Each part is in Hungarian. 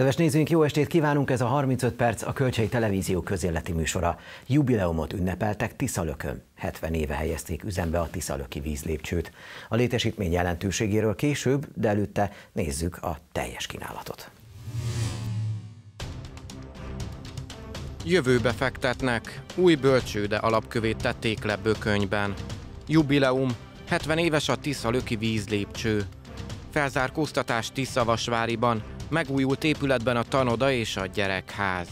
Kedves nézőink, jó estét kívánunk! Ez a 35 perc a Kölcsei Televízió közéleti műsora. Jubileumot ünnepeltek Tiszalökön. 70 éve helyezték üzembe a Tiszalöki vízlépcsőt. A létesítmény jelentőségéről később, de előtte nézzük a teljes kínálatot. Jövőbe fektetnek. Új bölcsőde alapkövét tették le Bökönyben. Jubileum. 70 éves a Tiszalöki vízlépcső. Felzárkóztatás Tiszavasváriban megújult épületben a tanoda és a gyerekház.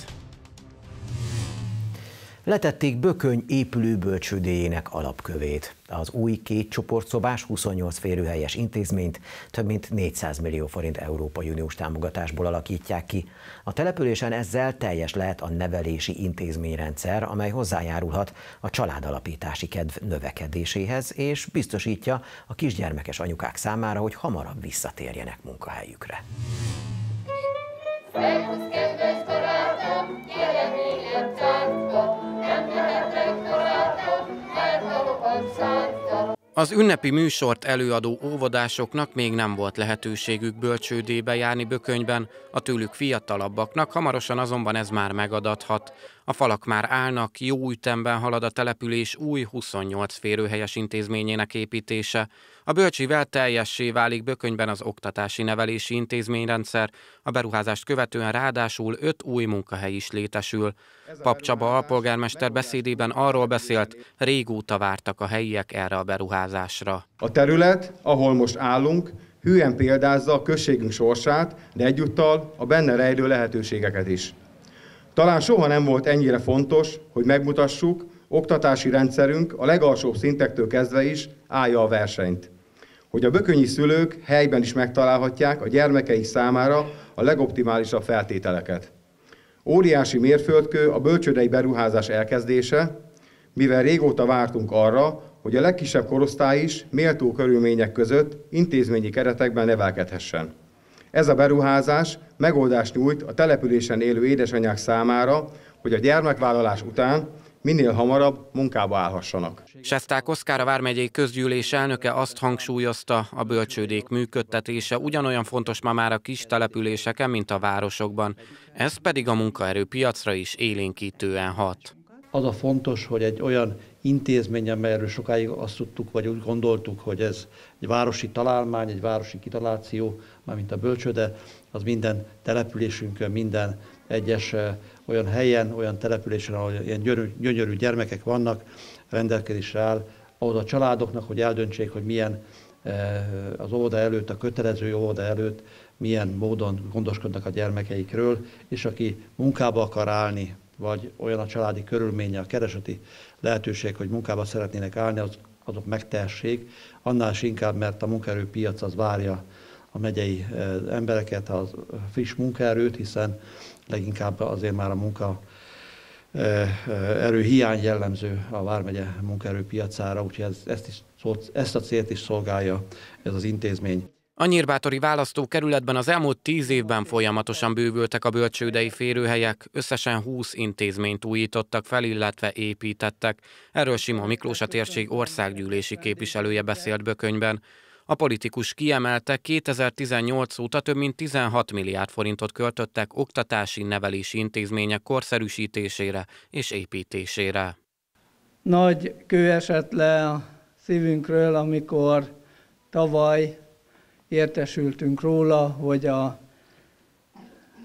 Letették Bököny épülő bölcsődéjének alapkövét. Az új két csoportszobás 28 férőhelyes intézményt több mint 400 millió forint Európai Uniós támogatásból alakítják ki. A településen ezzel teljes lehet a nevelési intézményrendszer, amely hozzájárulhat a családalapítási kedv növekedéséhez, és biztosítja a kisgyermekes anyukák számára, hogy hamarabb visszatérjenek munkahelyükre. Az ünnepi műsort előadó óvodásoknak még nem volt lehetőségük bölcsődébe járni Bökönyben, a tőlük fiatalabbaknak hamarosan azonban ez már megadathat. A falak már állnak, jó ütemben halad a település új 28 férőhelyes intézményének építése. A bölcsivel teljessé válik Bökönyben az oktatási nevelési intézményrendszer, a beruházást követően ráadásul öt új munkahely is létesül. Pap Csaba alpolgármester beszédében arról beszélt, régóta vártak a helyiek erre a beruházásra. A terület, ahol most állunk, hűen példázza a községünk sorsát, de egyúttal a benne rejlő lehetőségeket is. Talán soha nem volt ennyire fontos, hogy megmutassuk, oktatási rendszerünk a legalsóbb szintektől kezdve is állja a versenyt. Hogy a bökönyi szülők helyben is megtalálhatják a gyermekeik számára a legoptimálisabb feltételeket. Óriási mérföldkő a bölcsődei beruházás elkezdése, mivel régóta vártunk arra, hogy a legkisebb korosztály is méltó körülmények között intézményi keretekben nevelkedhessen. Ez a beruházás megoldást nyújt a településen élő édesanyák számára, hogy a gyermekvállalás után minél hamarabb munkába állhassanak. Sesták Oszkár a Vármegyei Közgyűlés elnöke azt hangsúlyozta, a bölcsődék működtetése ugyanolyan fontos ma már a kis településeken, mint a városokban. Ez pedig a munkaerőpiacra is élénkítően hat. Az a fontos, hogy egy olyan intézmény, amelyről sokáig azt tudtuk, vagy úgy gondoltuk, hogy ez egy városi találmány, egy városi kitaláció, mármint a bölcsőde, az minden településünkön, minden egyes olyan helyen, olyan településen, ahol ilyen gyönyörű, gyönyörű gyermekek vannak, rendelkezésre áll, ahhoz a családoknak, hogy eldöntsék, hogy milyen az óvoda előtt, a kötelező óvoda előtt, milyen módon gondoskodnak a gyermekeikről, és aki munkába akar állni, vagy olyan a családi körülménye, a kereseti lehetőség, hogy munkába szeretnének állni, az, azok megtehessék, annál is inkább, mert a munkaerőpiac az várja a megyei embereket, a friss munkaerőt, hiszen leginkább azért már a munka erő hiány jellemző a Vármegye munkaerőpiacára, úgyhogy ez, ezt, is, ezt a célt is szolgálja ez az intézmény. A Nyírbátori választókerületben az elmúlt tíz évben folyamatosan bővültek a bölcsődei férőhelyek, összesen 20 intézményt újítottak fel, illetve építettek. Erről Sima Miklós a térség országgyűlési képviselője beszélt Bökönyben. A politikus kiemelte, 2018 óta több mint 16 milliárd forintot költöttek oktatási nevelési intézmények korszerűsítésére és építésére. Nagy kő esett le a szívünkről, amikor tavaly értesültünk róla, hogy a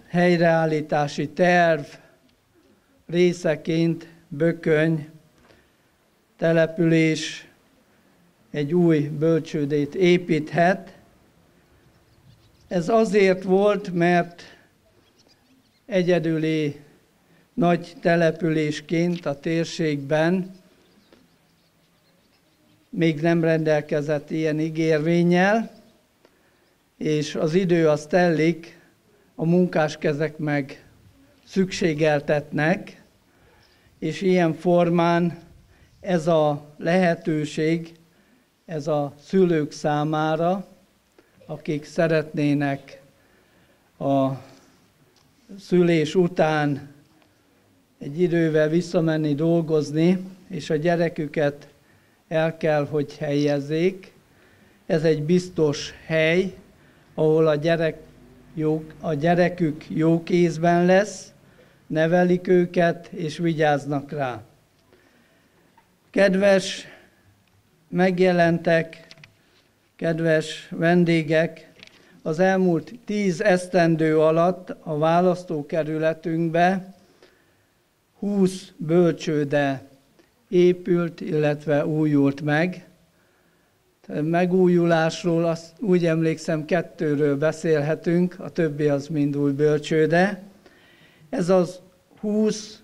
helyreállítási terv részeként Bököny település egy új bölcsődét építhet. Ez azért volt, mert egyedüli nagy településként a térségben még nem rendelkezett ilyen ígérvényel, és az idő az telik, a munkáskezek meg szükségeltetnek, és ilyen formán ez a lehetőség, ez a szülők számára, akik szeretnének a szülés után egy idővel visszamenni dolgozni, és a gyereküket el kell, hogy helyezzék. Ez egy biztos hely, ahol a gyerek jó, a gyerekük jó kézben lesz, nevelik őket és vigyáznak rá. Kedves megjelentek, kedves vendégek, az elmúlt tíz esztendő alatt a választókerületünkbe 20 bölcsőde épült, illetve újult meg. Megújulásról azt úgy emlékszem, kettőről beszélhetünk, a többi az mind új bölcsőde. Ez az 20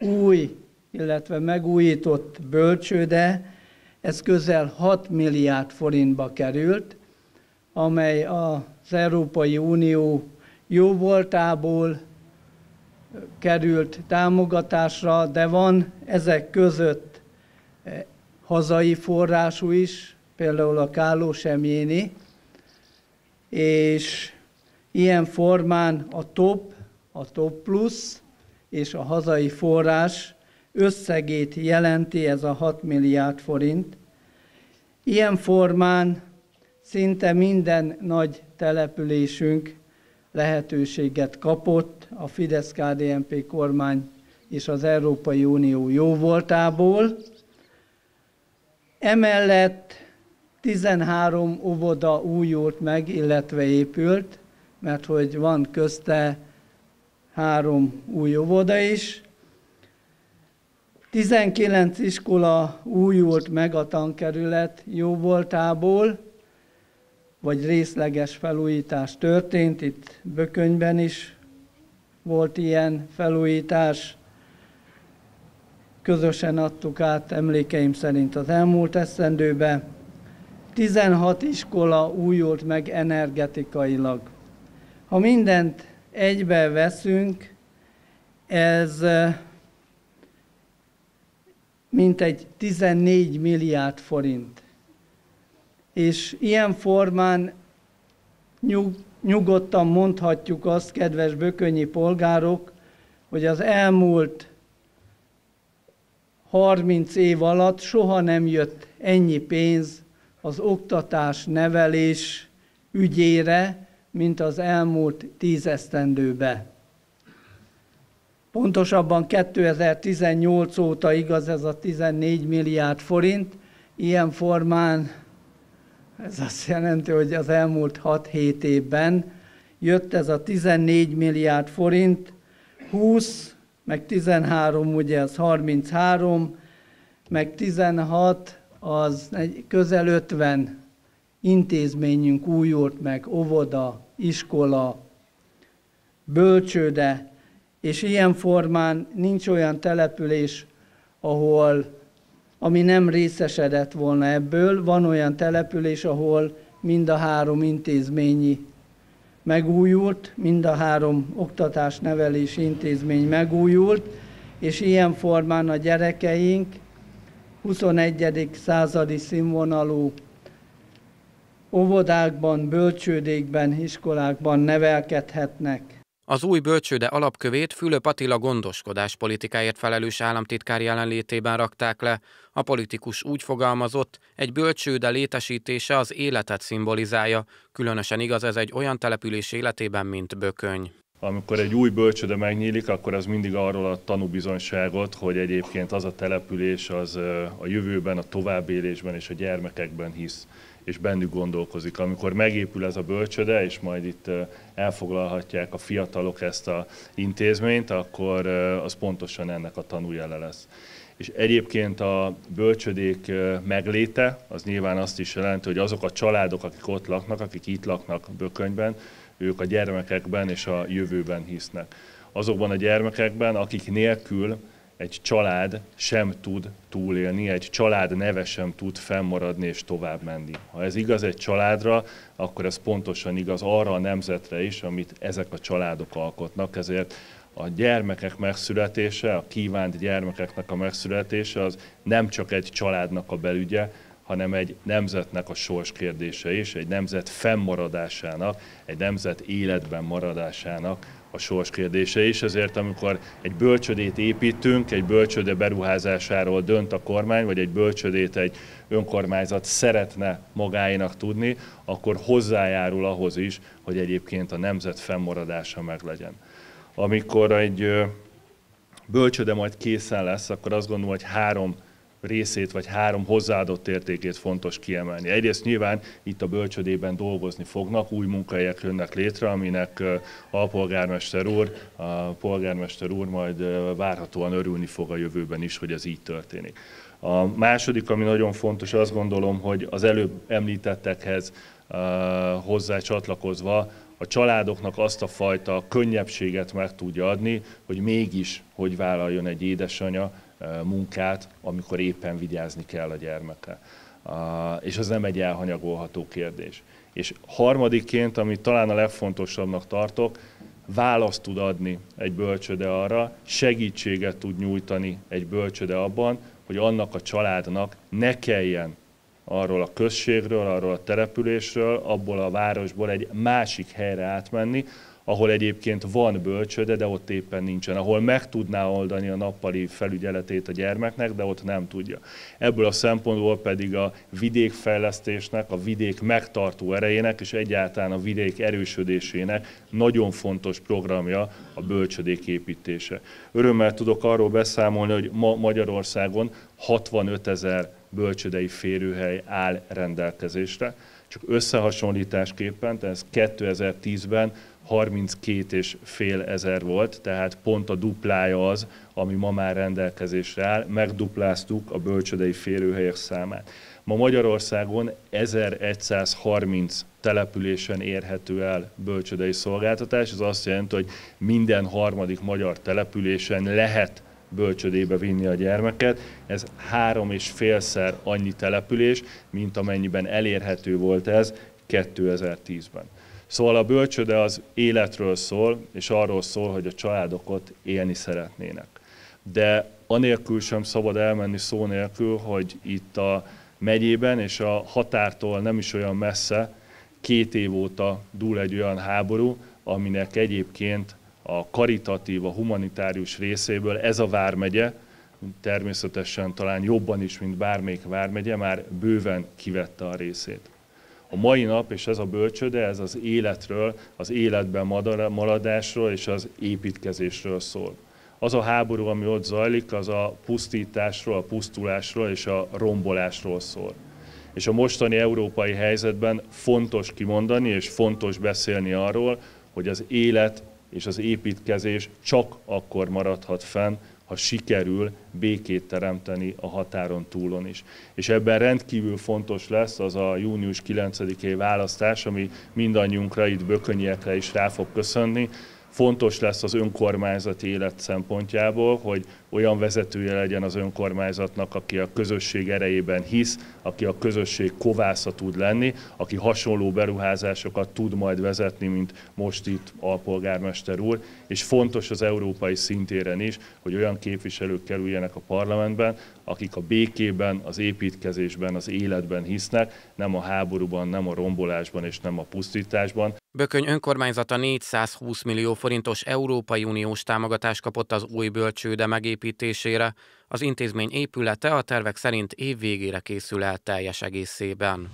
új, illetve megújított bölcsőde, ez közel 6 milliárd forintba került, amely az Európai Unió jó voltából került támogatásra, de van ezek között eh, hazai forrású is, például a Káló Semjéni, és ilyen formán a TOP, a TOP plusz és a hazai forrás összegét jelenti ez a 6 milliárd forint. Ilyen formán szinte minden nagy településünk lehetőséget kapott a Fidesz-KDNP kormány és az Európai Unió jóvoltából. Emellett 13 óvoda újult meg, illetve épült, mert hogy van közte három új óvoda is. 19 iskola újult meg a tankerület jóvoltából, vagy részleges felújítás történt, itt Bökönyben is volt ilyen felújítás. Közösen adtuk át emlékeim szerint az elmúlt eszendőbe. 16 iskola újult meg energetikailag. Ha mindent egybe veszünk, ez mintegy 14 milliárd forint. És ilyen formán nyug, nyugodtan mondhatjuk azt, kedves bökönyi polgárok, hogy az elmúlt 30 év alatt soha nem jött ennyi pénz az oktatás, nevelés ügyére, mint az elmúlt tízesztendőbe. Pontosabban 2018 óta igaz ez a 14 milliárd forint, ilyen formán ez azt jelenti, hogy az elmúlt 6-7 évben jött ez a 14 milliárd forint, 20, meg 13, ugye az 33, meg 16, az egy közel 50 intézményünk újult meg, óvoda, iskola, bölcsőde, és ilyen formán nincs olyan település, ahol ami nem részesedett volna ebből. Van olyan település, ahol mind a három intézményi megújult, mind a három oktatás-nevelési intézmény megújult, és ilyen formán a gyerekeink 21. századi színvonalú óvodákban, bölcsődékben, iskolákban nevelkedhetnek. Az új bölcsőde alapkövét Fülöp Attila gondoskodás politikáért felelős államtitkár jelenlétében rakták le. A politikus úgy fogalmazott, egy bölcsőde létesítése az életet szimbolizálja, különösen igaz ez egy olyan település életében, mint Bököny. Amikor egy új bölcsőde megnyílik, akkor az mindig arról a tanúbizonyságot, hogy egyébként az a település az a jövőben, a továbbélésben és a gyermekekben hisz és bennük gondolkozik. Amikor megépül ez a bölcsöde, és majd itt elfoglalhatják a fiatalok ezt a intézményt, akkor az pontosan ennek a tanújele lesz. És egyébként a bölcsödék megléte, az nyilván azt is jelenti, hogy azok a családok, akik ott laknak, akik itt laknak Bökönyben, ők a gyermekekben és a jövőben hisznek. Azokban a gyermekekben, akik nélkül egy család sem tud túlélni, egy család neve sem tud fennmaradni és tovább menni. Ha ez igaz egy családra, akkor ez pontosan igaz arra a nemzetre is, amit ezek a családok alkotnak, ezért a gyermekek megszületése, a kívánt gyermekeknek a megszületése az nem csak egy családnak a belügye, hanem egy nemzetnek a sors kérdése is, egy nemzet fennmaradásának, egy nemzet életben maradásának a sors kérdése is, ezért amikor egy bölcsödét építünk, egy bölcsöde beruházásáról dönt a kormány, vagy egy bölcsödét egy önkormányzat szeretne magáénak tudni, akkor hozzájárul ahhoz is, hogy egyébként a nemzet fennmaradása meglegyen. Amikor egy bölcsöde majd készen lesz, akkor azt gondolom, hogy három részét vagy három hozzáadott értékét fontos kiemelni. Egyrészt nyilván itt a bölcsödében dolgozni fognak, új munkahelyek jönnek létre, aminek a polgármester úr, a polgármester úr majd várhatóan örülni fog a jövőben is, hogy ez így történik. A második, ami nagyon fontos, azt gondolom, hogy az előbb említettekhez hozzá csatlakozva, a családoknak azt a fajta könnyebbséget meg tudja adni, hogy mégis hogy vállaljon egy édesanyja munkát, amikor éppen vigyázni kell a gyermekre. És az nem egy elhanyagolható kérdés. És harmadikként, amit talán a legfontosabbnak tartok, választ tud adni egy bölcsöde arra, segítséget tud nyújtani egy bölcsöde abban, hogy annak a családnak ne kelljen arról a községről, arról a településről, abból a városból egy másik helyre átmenni, ahol egyébként van bölcsöde, de ott éppen nincsen, ahol meg tudná oldani a nappali felügyeletét a gyermeknek, de ott nem tudja. Ebből a szempontból pedig a vidékfejlesztésnek, a vidék megtartó erejének és egyáltalán a vidék erősödésének nagyon fontos programja a bölcsödék építése. Örömmel tudok arról beszámolni, hogy ma Magyarországon 65 ezer bölcsödei férőhely áll rendelkezésre. Csak összehasonlításképpen, ez 2010-ben 32 és fél ezer volt, tehát pont a duplája az, ami ma már rendelkezésre áll, megdupláztuk a bölcsödei férőhelyek számát. Ma Magyarországon 1130 településen érhető el bölcsödei szolgáltatás, ez azt jelenti, hogy minden harmadik magyar településen lehet bölcsödébe vinni a gyermeket. Ez három és félszer annyi település, mint amennyiben elérhető volt ez 2010-ben. Szóval a bölcsöde az életről szól, és arról szól, hogy a családok ott élni szeretnének. De anélkül sem szabad elmenni szó nélkül, hogy itt a megyében és a határtól nem is olyan messze két év óta dúl egy olyan háború, aminek egyébként a karitatív, a humanitárius részéből ez a vármegye, természetesen talán jobban is, mint bármelyik vármegye, már bőven kivette a részét. A mai nap, és ez a bölcsöde, ez az életről, az életben maradásról és az építkezésről szól. Az a háború, ami ott zajlik, az a pusztításról, a pusztulásról és a rombolásról szól. És a mostani európai helyzetben fontos kimondani és fontos beszélni arról, hogy az élet és az építkezés csak akkor maradhat fenn, ha sikerül békét teremteni a határon túlon is. És ebben rendkívül fontos lesz az a június 9-i választás, ami mindannyiunkra, itt bökönyiekre is rá fog köszönni, Fontos lesz az önkormányzati élet szempontjából, hogy olyan vezetője legyen az önkormányzatnak, aki a közösség erejében hisz, aki a közösség kovásza tud lenni, aki hasonló beruházásokat tud majd vezetni, mint most itt alpolgármester úr, és fontos az európai szintéren is, hogy olyan képviselők kerüljenek a parlamentben, akik a békében, az építkezésben, az életben hisznek, nem a háborúban, nem a rombolásban és nem a pusztításban. Bököny önkormányzata 420 millió forintos Európai Uniós támogatást kapott az új bölcsőde megépítésére. Az intézmény épülete a tervek szerint év végére készül el teljes egészében.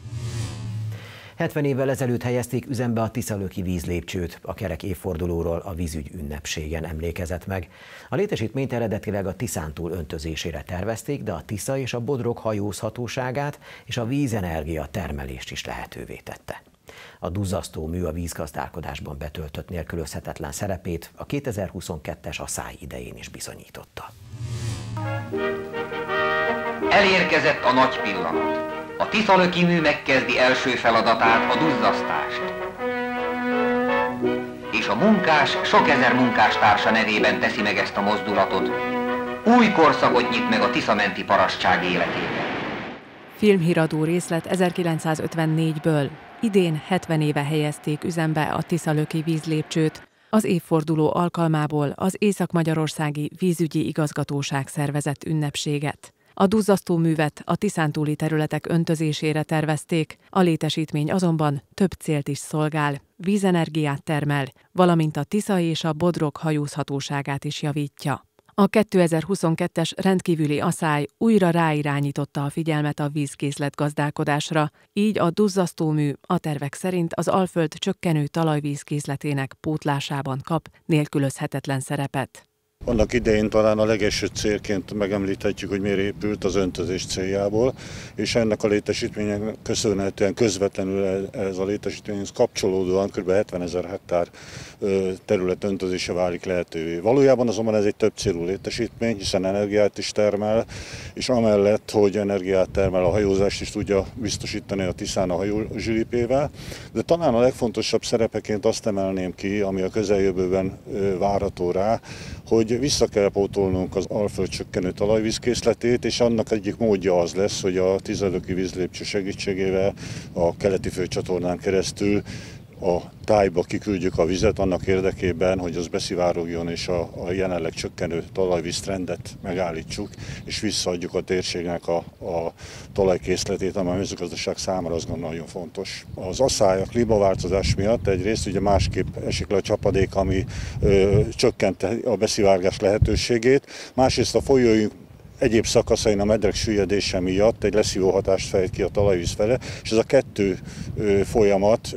70 évvel ezelőtt helyezték üzembe a Tiszalöki vízlépcsőt, a kerek évfordulóról a vízügy ünnepségen emlékezett meg. A létesítményt eredetileg a Tiszántúl öntözésére tervezték, de a Tisza és a Bodrog hajózhatóságát és a vízenergia termelést is lehetővé tette. A duzzasztó mű a vízgazdálkodásban betöltött nélkülözhetetlen szerepét a 2022-es asszály idején is bizonyította. Elérkezett a nagy pillanat. A Tiszalöki mű megkezdi első feladatát, a duzzasztást. És a munkás sok ezer munkástársa nevében teszi meg ezt a mozdulatot. Új korszakot nyit meg a Tiszamenti parasság életében. Filmhíradó részlet 1954-ből. Idén 70 éve helyezték üzembe a Tiszalöki vízlépcsőt. Az évforduló alkalmából az Észak-Magyarországi Vízügyi Igazgatóság szervezett ünnepséget. A duzzasztó művet a Tiszántúli területek öntözésére tervezték, a létesítmény azonban több célt is szolgál, vízenergiát termel, valamint a Tisza és a Bodrog hajózhatóságát is javítja. A 2022-es rendkívüli asszály újra ráirányította a figyelmet a vízkészlet gazdálkodásra, így a duzzasztómű a tervek szerint az Alföld csökkenő talajvízkészletének pótlásában kap nélkülözhetetlen szerepet. Annak idején talán a legelső célként megemlíthetjük, hogy miért épült az öntözés céljából, és ennek a létesítménynek köszönhetően közvetlenül ez a létesítményhez kapcsolódóan kb. 70 ezer hektár terület öntözése válik lehetővé. Valójában azonban ez egy több célú létesítmény, hiszen energiát is termel, és amellett, hogy energiát termel, a hajózást is tudja biztosítani a Tiszán a hajó zsülipével, de talán a legfontosabb szerepeként azt emelném ki, ami a közeljövőben várható rá, hogy vissza kell pótolnunk az alföld csökkenő talajvízkészletét, és annak egyik módja az lesz, hogy a tizedöki vízlépcső segítségével a keleti főcsatornán keresztül a tájba kiküldjük a vizet annak érdekében, hogy az beszivárogjon és a, a jelenleg csökkenő talajvíztrendet megállítsuk, és visszaadjuk a térségnek a, a talajkészletét, amely a mezőgazdaság számára az nagyon fontos. Az asszály a klímaváltozás miatt egyrészt ugye másképp esik le a csapadék, ami ö, csökkent a beszivárgás lehetőségét, másrészt a folyóink egyéb szakaszain a medrek süllyedése miatt egy leszívó hatást fejt ki a talajvíz fele, és ez a kettő folyamat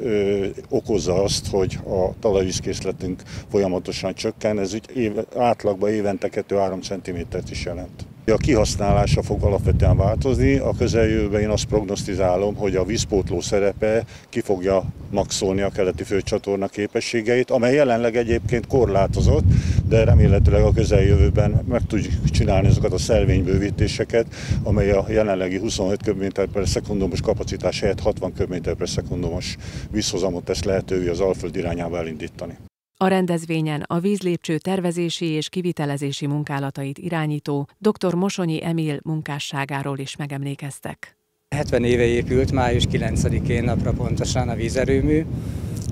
okozza azt, hogy a talajvízkészletünk folyamatosan csökken, ez úgy éve, átlagban évente 2-3 cm is jelent. A kihasználása fog alapvetően változni. A közeljövőben én azt prognosztizálom, hogy a vízpótló szerepe ki fogja maxolni a keleti főcsatorna képességeit, amely jelenleg egyébként korlátozott, de remélhetőleg a közeljövőben meg tudjuk csinálni azokat a szelvénybővítéseket, amely a jelenlegi 25 köbméter per szekundumos kapacitás helyett 60 köbméter per szekundumos vízhozamot tesz lehetővé az Alföld irányába elindítani. A rendezvényen a vízlépcső tervezési és kivitelezési munkálatait irányító dr. Mosonyi Emil munkásságáról is megemlékeztek. 70 éve épült, május 9-én napra pontosan a vízerőmű,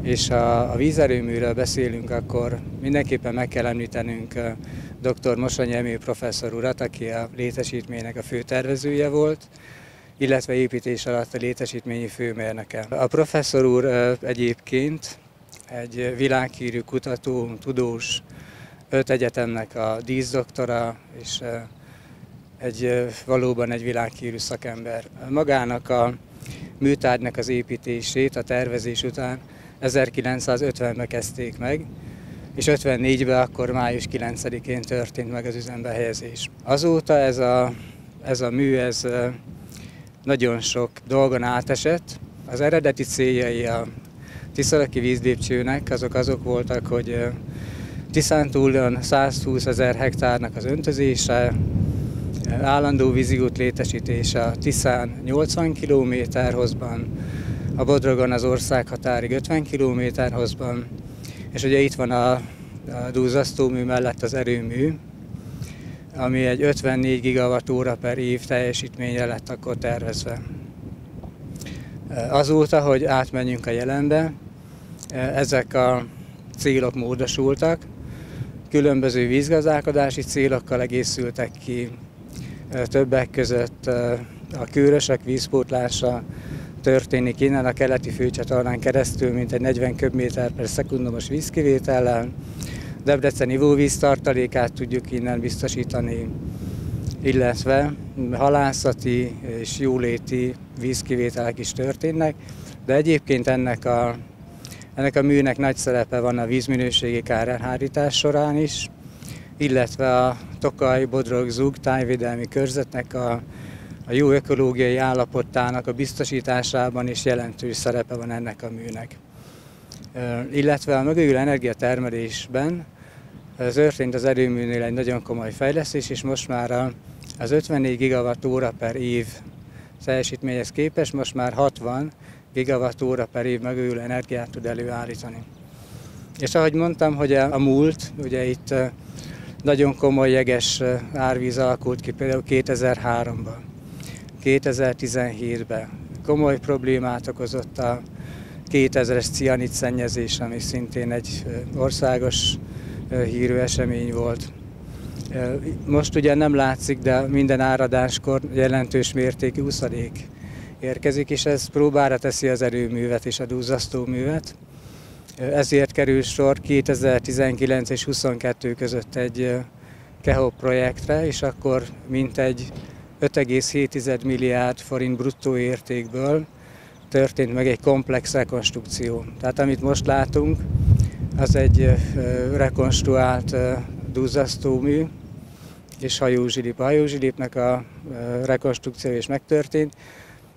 és a, a vízerőműről beszélünk, akkor mindenképpen meg kell említenünk dr. Mosonyi Emil professzor urat, aki a létesítménynek a főtervezője volt, illetve építés alatt a létesítményi főmérnöke. A professzor úr egyébként egy világhírű kutató, tudós, öt egyetemnek a díszdoktora, és egy valóban egy világhírű szakember. Magának a műtárgynak az építését a tervezés után 1950-ben kezdték meg, és 54-ben akkor május 9-én történt meg az üzembe helyezés. Azóta ez a, ez a mű ez nagyon sok dolgon átesett. Az eredeti céljai a Tiszalaki vízlépcsőnek azok azok voltak, hogy Tiszántúlon 120 ezer hektárnak az öntözése, állandó víziút létesítése Tiszán 80 km hozban, a Bodrogon az országhatárig 50 km hozban, és ugye itt van a, a dúzasztómű mellett az erőmű, ami egy 54 gigawatt per év teljesítményre lett akkor tervezve. Azóta, hogy átmenjünk a jelenbe, ezek a célok módosultak, különböző vízgazdálkodási célokkal egészültek ki, többek között a kőrösek vízpótlása történik innen a keleti főcsatornán keresztül, mint egy 40 köbméter per szekundumos vízkivétellel. Debrecen ivóvíztartalékát tudjuk innen biztosítani, illetve halászati és jóléti vízkivételek is történnek, de egyébként ennek a, ennek a műnek nagy szerepe van a vízminőségi kárelhárítás során is, illetve a Tokaj, Bodrog, Zug tájvédelmi körzetnek a, a jó ökológiai állapotának a biztosításában is jelentős szerepe van ennek a műnek. Illetve a megújuló energiatermelésben történt az erőműnél egy nagyon komoly fejlesztés, és most már az 54 gigawatt óra per év teljesítményhez képest most már 60 gigawatt óra per év megújuló energiát tud előállítani. És ahogy mondtam, hogy a múlt, ugye itt nagyon komoly jeges árvíz alakult ki például 2003-ban, 2017-ben. Komoly problémát okozott a 2000-es cianit szennyezés, ami szintén egy országos hírű esemény volt. Most ugye nem látszik, de minden áradáskor jelentős mértékű úszadék érkezik, és ez próbára teszi az erőművet és a duzzasztóművet. Ezért kerül sor 2019 és 2022 között egy KEHO projektre, és akkor mintegy 5,7 milliárd forint bruttó értékből történt meg egy komplex rekonstrukció. Tehát amit most látunk, az egy rekonstruált duzzasztómű és hajózsilip. A hajózsilipnek a rekonstrukció is megtörtént.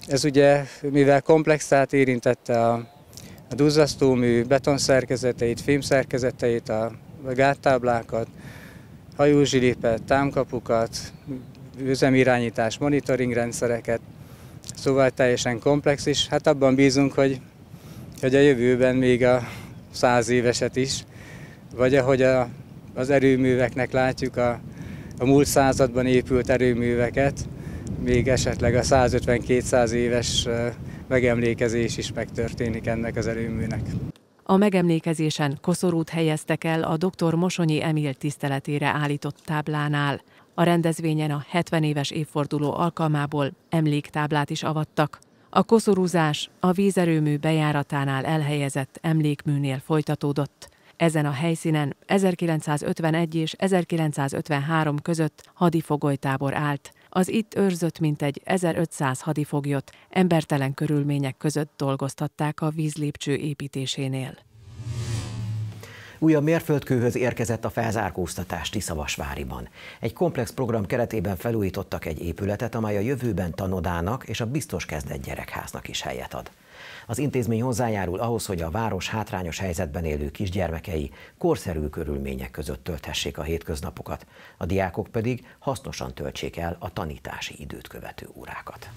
Ez ugye, mivel komplexát érintette a, a duzzasztómű betonszerkezeteit, fémszerkezeteit, a gáttáblákat, hajózsilipet, támkapukat, üzemirányítás, monitoring rendszereket, szóval teljesen komplex is. Hát abban bízunk, hogy, hogy a jövőben még a száz éveset is, vagy ahogy a, az erőműveknek látjuk a, a múlt században épült erőműveket, még esetleg a 150-200 éves megemlékezés is megtörténik ennek az erőműnek. A megemlékezésen koszorút helyeztek el a dr. Mosonyi Emil tiszteletére állított táblánál. A rendezvényen a 70 éves évforduló alkalmából emléktáblát is avattak. A koszorúzás a vízerőmű bejáratánál elhelyezett emlékműnél folytatódott. Ezen a helyszínen 1951 és 1953 között hadifogolytábor állt. Az itt őrzött mintegy 1500 hadifoglyot embertelen körülmények között dolgoztatták a vízlépcső építésénél. Újabb mérföldkőhöz érkezett a felzárkóztatás Tiszavasváriban. Egy komplex program keretében felújítottak egy épületet, amely a jövőben tanodának és a biztos kezdett gyerekháznak is helyet ad. Az intézmény hozzájárul ahhoz, hogy a város hátrányos helyzetben élő kisgyermekei korszerű körülmények között tölthessék a hétköznapokat, a diákok pedig hasznosan töltsék el a tanítási időt követő órákat.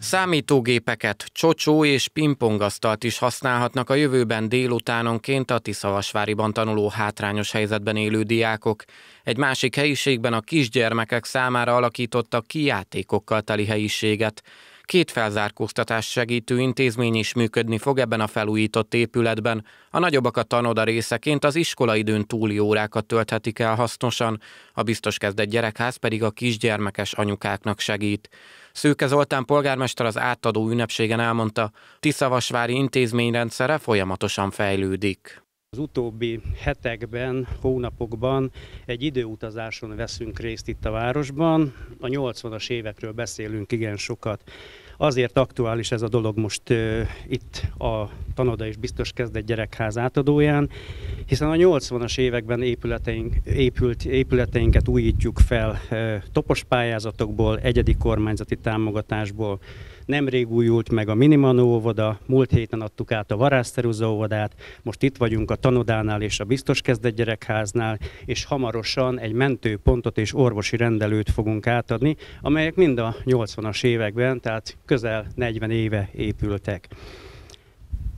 Számítógépeket, csocsó és pingpongasztalt is használhatnak a jövőben délutánonként a Tiszavasváriban tanuló hátrányos helyzetben élő diákok. Egy másik helyiségben a kisgyermekek számára alakítottak ki játékokkal teli helyiséget. Két felzárkóztatás segítő intézmény is működni fog ebben a felújított épületben. A nagyobbak a tanoda részeként az iskolaidőn túli órákat tölthetik el hasznosan, a biztos kezdett gyerekház pedig a kisgyermekes anyukáknak segít. Szőke Zoltán polgármester az átadó ünnepségen elmondta, Tiszavasvári intézményrendszere folyamatosan fejlődik. Az utóbbi hetekben, hónapokban egy időutazáson veszünk részt itt a városban. A 80-as évekről beszélünk igen sokat. Azért aktuális ez a dolog most uh, itt a Tanoda és Biztos Kezdett Gyerekház átadóján, hiszen a 80-as években épületeink, épült, épületeinket újítjuk fel uh, topos pályázatokból, egyedi kormányzati támogatásból, Nemrég újult meg a Minimanó óvoda, múlt héten adtuk át a Varászteruza óvodát, most itt vagyunk a Tanodánál és a Biztos Kezdett Gyerekháznál, és hamarosan egy mentőpontot és orvosi rendelőt fogunk átadni, amelyek mind a 80-as években, tehát közel 40 éve épültek.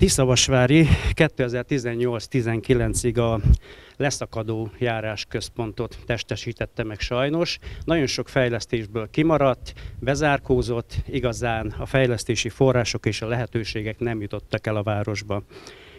Tiszavasvári 2018-19-ig a leszakadó járásközpontot testesítette meg sajnos. Nagyon sok fejlesztésből kimaradt, bezárkózott, igazán a fejlesztési források és a lehetőségek nem jutottak el a városba.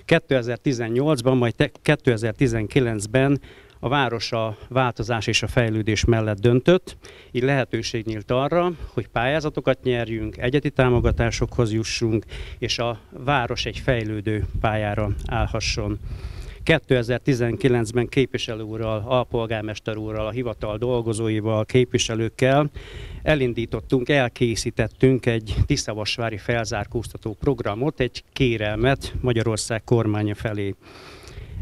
2018-ban, majd 2019-ben a város a változás és a fejlődés mellett döntött, így lehetőség nyílt arra, hogy pályázatokat nyerjünk, egyeti támogatásokhoz jussunk, és a város egy fejlődő pályára állhasson. 2019-ben képviselő úrral, alpolgármester úrral, a hivatal dolgozóival, képviselőkkel elindítottunk, elkészítettünk egy Tiszavasvári felzárkóztató programot, egy kérelmet Magyarország kormánya felé.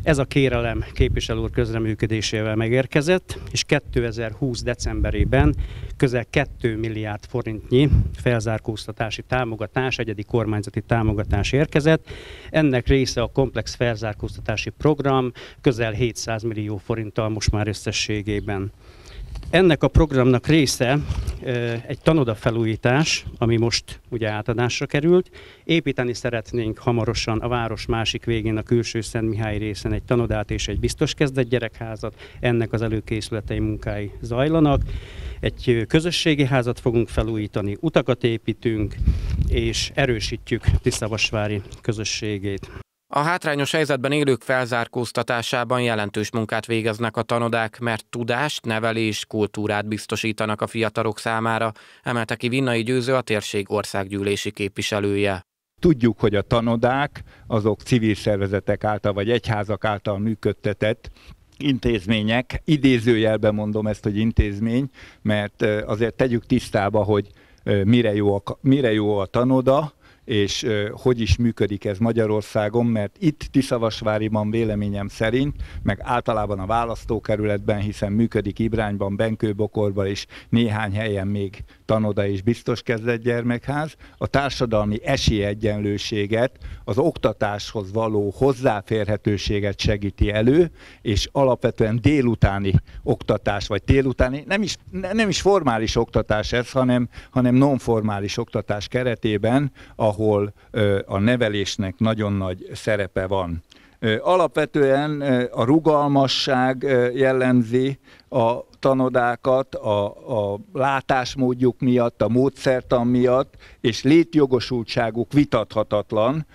Ez a kérelem képviselő úr közreműködésével megérkezett, és 2020. decemberében közel 2 milliárd forintnyi felzárkóztatási támogatás, egyedi kormányzati támogatás érkezett. Ennek része a komplex felzárkóztatási program, közel 700 millió forinttal most már összességében. Ennek a programnak része egy tanoda felújítás, ami most ugye átadásra került. Építeni szeretnénk hamarosan a város másik végén, a külső Szent Mihály részen egy tanodát és egy biztos kezdett gyerekházat. Ennek az előkészületei munkái zajlanak. Egy közösségi házat fogunk felújítani, utakat építünk, és erősítjük Tiszavasvári közösségét. A hátrányos helyzetben élők felzárkóztatásában jelentős munkát végeznek a tanodák, mert tudást, nevelést, kultúrát biztosítanak a fiatalok számára, emelte ki Vinnai Győző a térség országgyűlési képviselője. Tudjuk, hogy a tanodák azok civil szervezetek által vagy egyházak által működtetett intézmények, idézőjelben mondom ezt, hogy intézmény, mert azért tegyük tisztába, hogy mire jó a, mire jó a tanoda, és hogy is működik ez Magyarországon, mert itt Tiszavasváriban véleményem szerint, meg általában a választókerületben, hiszen működik Ibrányban, Benkőbokorban és néhány helyen még tanoda és biztos kezdett gyermekház, a társadalmi esélyegyenlőséget, az oktatáshoz való hozzáférhetőséget segíti elő, és alapvetően délutáni oktatás, vagy délutáni, nem is, nem is formális oktatás ez, hanem, hanem nonformális oktatás keretében, ahol a nevelésnek nagyon nagy szerepe van. Alapvetően a rugalmasság jellemzi a tanodákat a, a látásmódjuk miatt, a módszertan miatt, és létjogosultságuk vitathatatlan,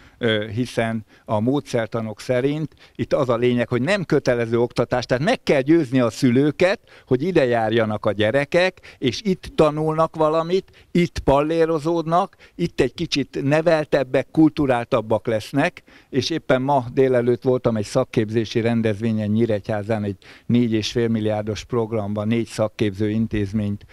hiszen a módszertanok szerint itt az a lényeg, hogy nem kötelező oktatás, tehát meg kell győzni a szülőket, hogy ide járjanak a gyerekek, és itt tanulnak valamit, itt pallérozódnak, itt egy kicsit neveltebbek, kulturáltabbak lesznek, és éppen ma délelőtt voltam egy szakképzési rendezvényen Nyíregyházán, egy 4,5 milliárdos programban négy szakképző intézményt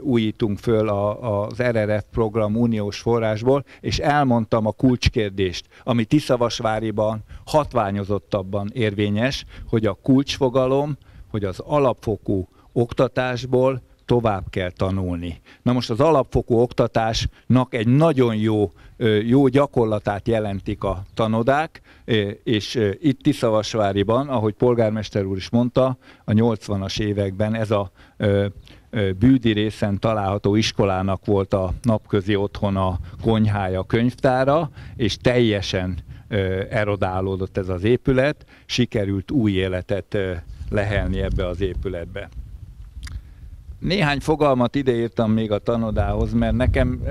újítunk föl az RRF program uniós forrásból, és elmondtam a kulcskérdést, ami Tiszavasváriban hatványozottabban érvényes, hogy a kulcsfogalom, hogy az alapfokú oktatásból tovább kell tanulni. Na most az alapfokú oktatásnak egy nagyon jó, jó gyakorlatát jelentik a tanodák, és itt Tiszavasváriban, ahogy polgármester úr is mondta, a 80-as években ez a Bűdi részen található iskolának volt a napközi otthona, konyhája, könyvtára, és teljesen erodálódott ez az épület, sikerült új életet lehelni ebbe az épületbe. Néhány fogalmat ideírtam még a tanodához, mert nekem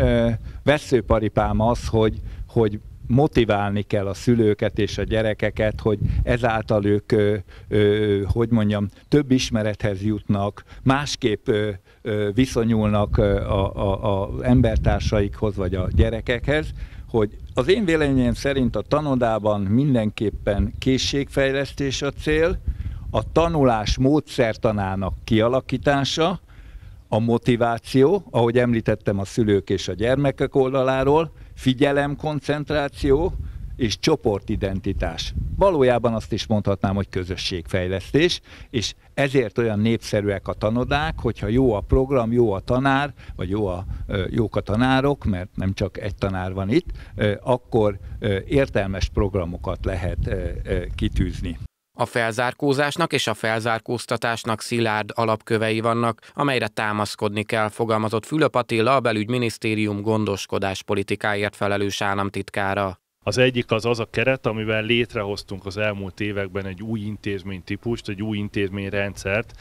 veszőparipám az, hogy, hogy motiválni kell a szülőket és a gyerekeket, hogy ezáltal ők, ö, ö, hogy mondjam, több ismerethez jutnak, másképp ö, ö, viszonyulnak az embertársaikhoz vagy a gyerekekhez, hogy az én véleményem szerint a tanodában mindenképpen készségfejlesztés a cél, a tanulás módszertanának kialakítása, a motiváció, ahogy említettem a szülők és a gyermekek oldaláról, figyelemkoncentráció és csoportidentitás. Valójában azt is mondhatnám, hogy közösségfejlesztés, és ezért olyan népszerűek a tanodák, hogyha jó a program, jó a tanár, vagy jó a, jók a tanárok, mert nem csak egy tanár van itt, akkor értelmes programokat lehet kitűzni. A felzárkózásnak és a felzárkóztatásnak szilárd alapkövei vannak, amelyre támaszkodni kell, fogalmazott Fülöp Attila, a belügyminisztérium gondoskodás politikáért felelős államtitkára. Az egyik az az a keret, amivel létrehoztunk az elmúlt években egy új intézménytípust, egy új intézményrendszert,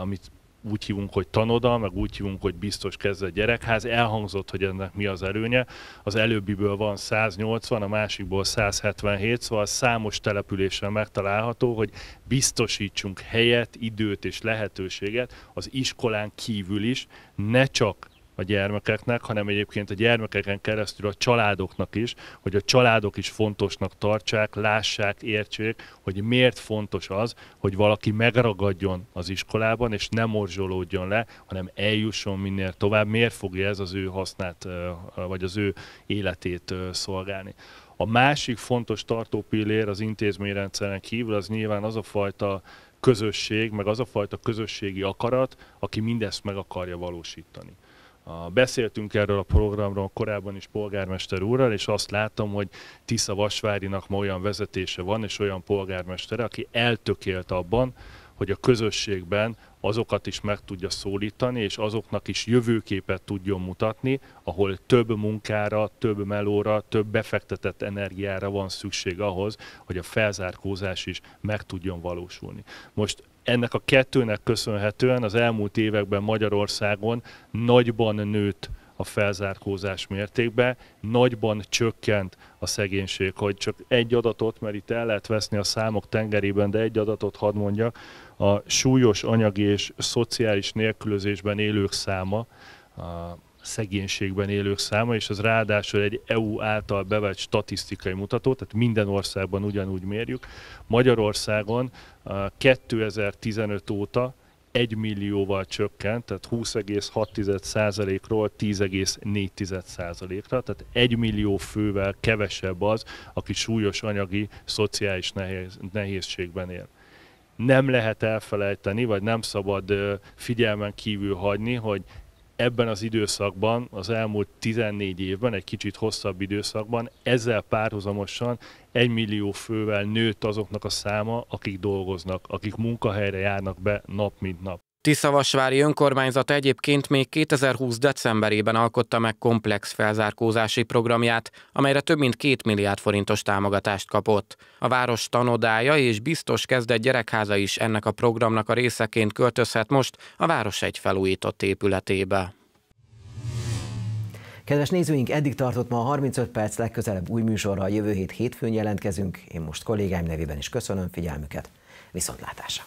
amit úgy hívunk, hogy tanoda, meg úgy hívunk, hogy biztos kezdett gyerekház. Elhangzott, hogy ennek mi az előnye. Az előbbiből van 180, a másikból 177, szóval számos településen megtalálható, hogy biztosítsunk helyet, időt és lehetőséget az iskolán kívül is, ne csak a gyermekeknek, hanem egyébként a gyermekeken keresztül a családoknak is, hogy a családok is fontosnak tartsák, lássák, értsék, hogy miért fontos az, hogy valaki megragadjon az iskolában, és nem morzsolódjon le, hanem eljusson minél tovább, miért fogja ez az ő hasznát, vagy az ő életét szolgálni. A másik fontos tartópillér az intézményrendszeren kívül az nyilván az a fajta közösség, meg az a fajta közösségi akarat, aki mindezt meg akarja valósítani. Beszéltünk erről a programról korábban is polgármester úrral, és azt látom, hogy Tisza Vasvárinak ma olyan vezetése van, és olyan polgármestere, aki eltökélt abban, hogy a közösségben azokat is meg tudja szólítani, és azoknak is jövőképet tudjon mutatni, ahol több munkára, több melóra, több befektetett energiára van szükség ahhoz, hogy a felzárkózás is meg tudjon valósulni. Most ennek a kettőnek köszönhetően az elmúlt években Magyarországon nagyban nőtt a felzárkózás mértékbe, nagyban csökkent a szegénység, hogy csak egy adatot, mert itt el lehet veszni a számok tengerében, de egy adatot hadd mondjak, a súlyos anyagi és szociális nélkülözésben élők száma, szegénységben élők száma, és ez ráadásul egy EU által bevett statisztikai mutató, tehát minden országban ugyanúgy mérjük. Magyarországon 2015 óta 1 millióval csökkent, tehát 20,6%-ról 10,4%-ra, tehát 1 millió fővel kevesebb az, aki súlyos anyagi, szociális nehéz, nehézségben él. Nem lehet elfelejteni, vagy nem szabad figyelmen kívül hagyni, hogy ebben az időszakban, az elmúlt 14 évben, egy kicsit hosszabb időszakban, ezzel párhuzamosan egy millió fővel nőtt azoknak a száma, akik dolgoznak, akik munkahelyre járnak be nap mint nap. Tiszavasvári önkormányzat egyébként még 2020. decemberében alkotta meg komplex felzárkózási programját, amelyre több mint két milliárd forintos támogatást kapott. A város tanodája és biztos kezdett gyerekháza is ennek a programnak a részeként költözhet most a város egy felújított épületébe. Kedves nézőink, eddig tartott ma a 35 perc, legközelebb új műsorral jövő hét hétfőn jelentkezünk. Én most kollégáim nevében is köszönöm figyelmüket. Viszontlátásra!